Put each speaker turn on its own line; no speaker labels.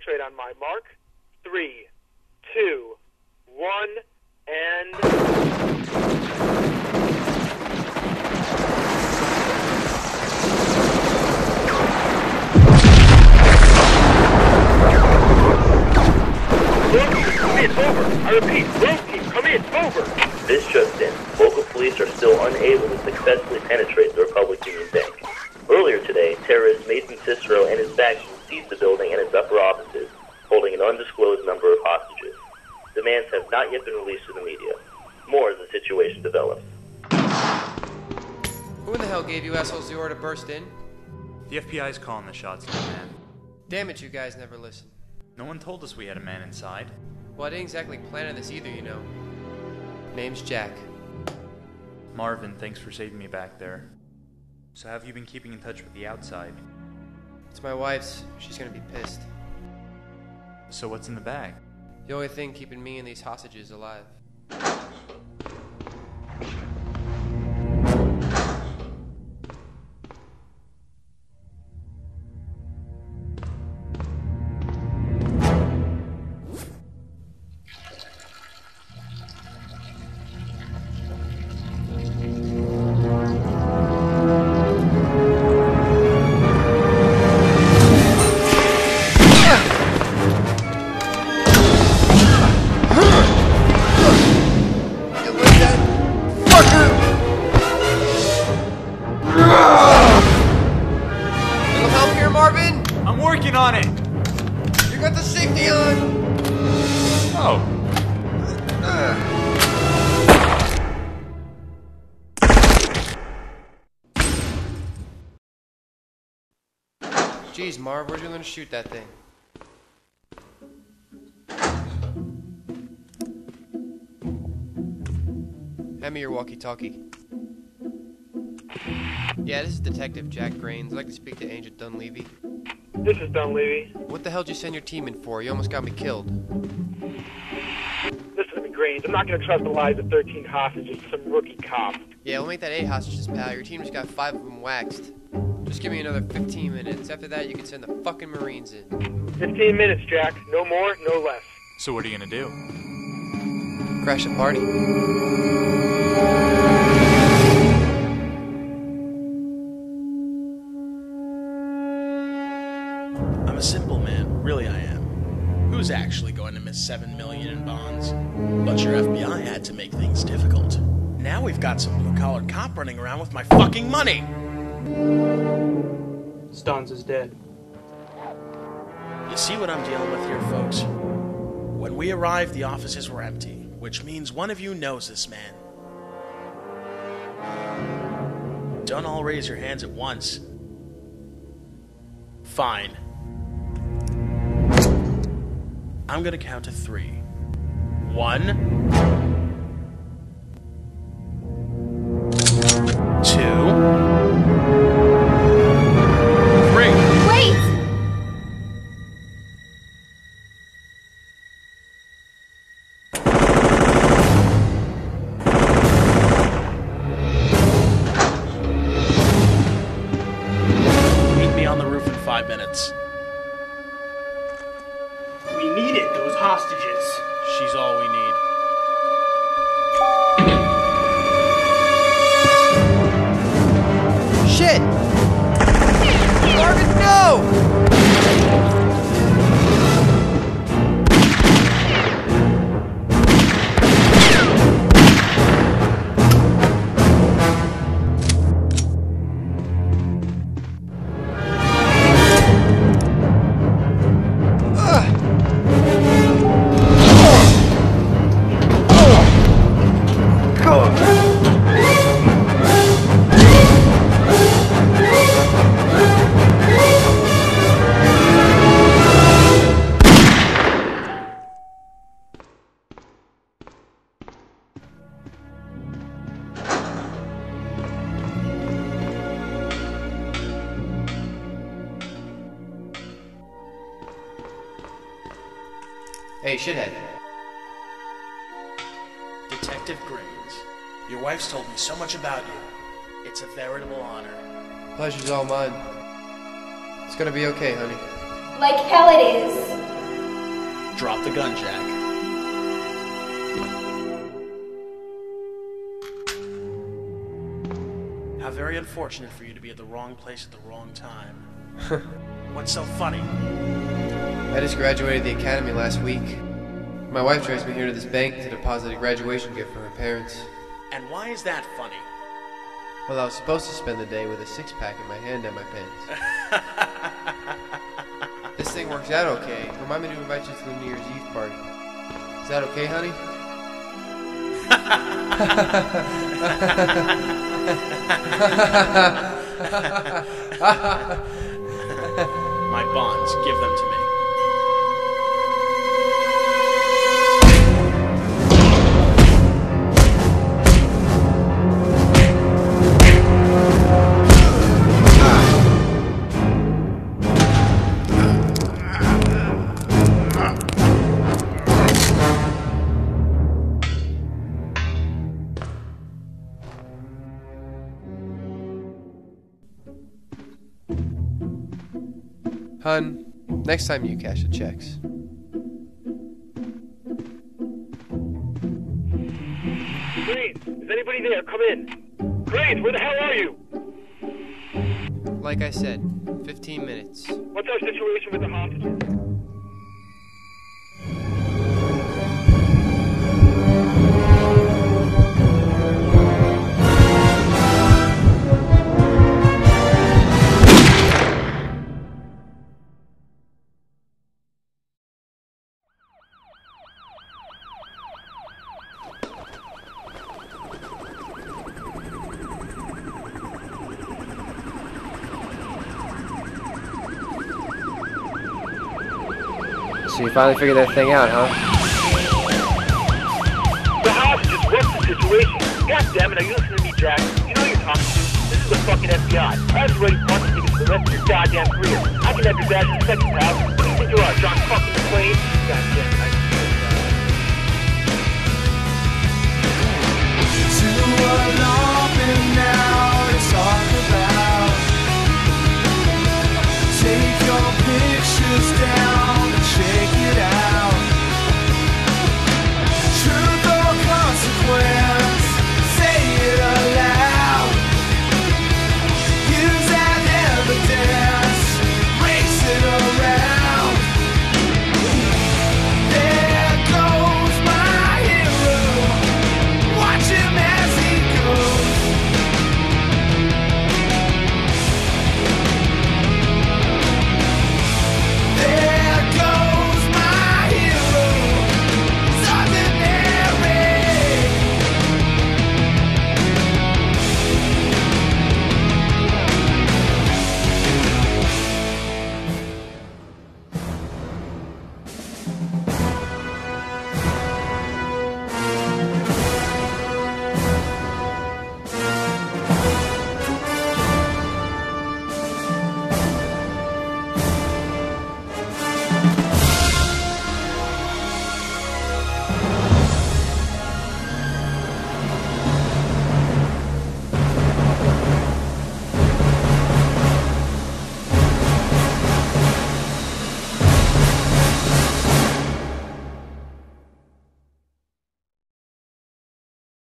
penetrate on my mark. Three, two, one, and. Over. I repeat, road come in, over.
This just in, local police are still unable to successfully penetrate the Republic Union Bank. Earlier today, terrorist Mason Cicero and his faction seized the building and its upper offices, holding an undisclosed number of hostages. Demands have not yet been released to the media. More as the situation develops.
Who in the hell gave you assholes the order to burst in?
The FBI's calling the shots now, man.
Damn it, you guys never listen.
No one told us we had a man inside.
Well, I didn't exactly plan on this either, you know. Name's Jack.
Marvin, thanks for saving me back there. So have you been keeping in touch with the outside?
It's my wife's. She's gonna be pissed.
So what's in the bag?
The only thing keeping me and these hostages alive.
Oh.
Jeez, Marv, where'd you learn to shoot that thing? Hand me your walkie-talkie. Yeah, this is Detective Jack Grains. I'd like to speak to Agent Dunleavy.
This is Dunleavy.
What the hell did you send your team in for? You almost got me killed.
Listen to me, Grains. I'm not going to trust the lives of 13 hostages to some rookie cop.
Yeah, we'll make that eight hostages, pal. Your team just got five of them waxed. Just give me another 15 minutes. After that, you can send the fucking Marines in.
15 minutes, Jack. No more, no less.
So what are you gonna do?
Crash a party.
I'm a simple man, really I am. Who's actually going to miss seven million in bonds? But your FBI had to make things difficult. Now we've got some blue-collar cop running around with my fucking money.
Stons is dead.
You see what I'm dealing with here, folks? When we arrived, the offices were empty, which means one of you knows this man. Don't all raise your hands at once. Fine. I'm gonna count to three. One.
We needed those hostages.
She's all we need.
Shit! Marvin, no! Hey, shithead.
Detective Graves, your wife's told me so much about you. It's a veritable honor.
Pleasure's all mine. It's gonna be okay, honey.
Like hell it is.
Drop the gun, Jack. How very unfortunate for you to be at the wrong place at the wrong time. What's so funny?
I just graduated the academy last week. My wife drags me here to this bank to deposit a graduation gift for her parents.
And why is that funny?
Well, I was supposed to spend the day with a six pack in my hand and my pants. this thing works out okay. Remind me to invite you to the New Year's Eve party. Is that okay, honey?
My bonds, give them to me.
Hun, next time you cash the checks.
Greens, is anybody there? Come in. Greens, where the hell are you?
Like I said, 15 minutes.
What's our situation with the hostages?
So you finally figured that thing out, huh?
The house just what's the situation? God damn it, are you listening to me, Jack? You know you're talking to. This is the fucking FBI. I for the rest of your goddamn career. I can have your in second. What do you think you are, John fucking McClane? God damn it, now.